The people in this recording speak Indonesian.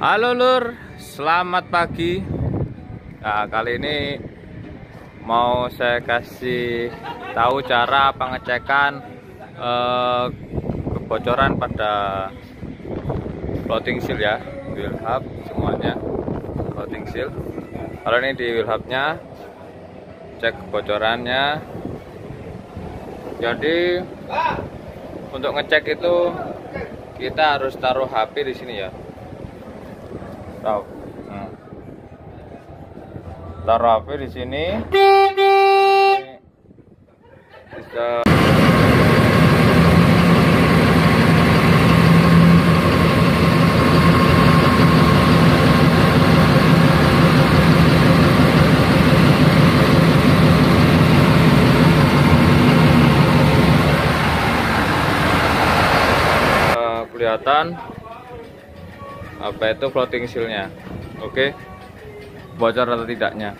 Halo Lur, selamat pagi. Nah, kali ini mau saya kasih tahu cara pengecekan eh, kebocoran pada floating seal ya, wheel hub semuanya floating seal. Kalau ini di wheel hubnya cek kebocorannya. Jadi untuk ngecek itu kita harus taruh HP di sini ya tahu hmm. taruh HP di sini bisa Eh, kelihatan apa itu floating sealnya oke? Bocor atau tidaknya